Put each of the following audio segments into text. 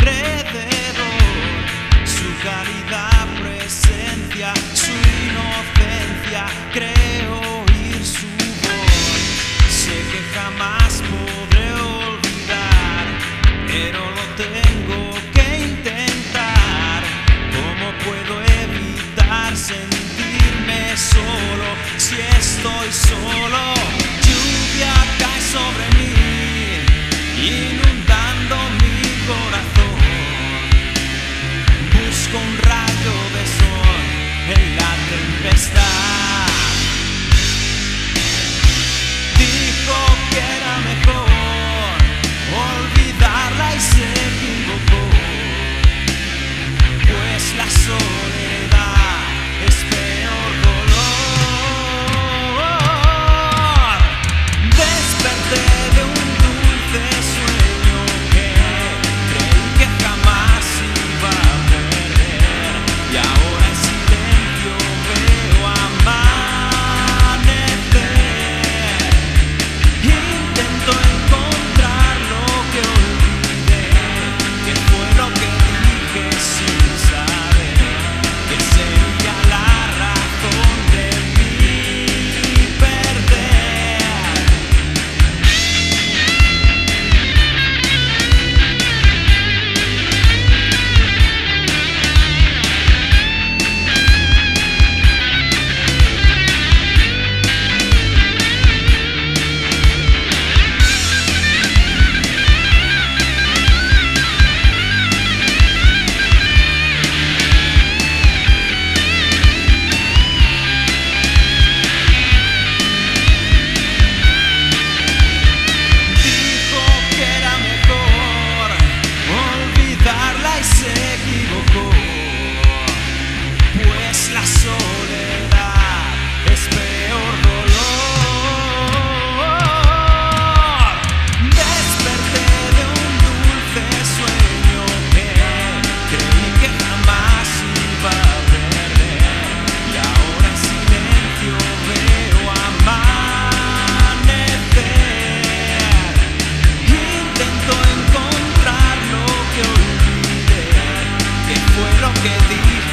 alrededor, su caridad, presencia, su inocencia, creo oír su voz, sé que jamás podré olvidar, pero lo tengo que intentar, ¿cómo puedo evitar sentirme solo si estoy solo?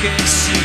can see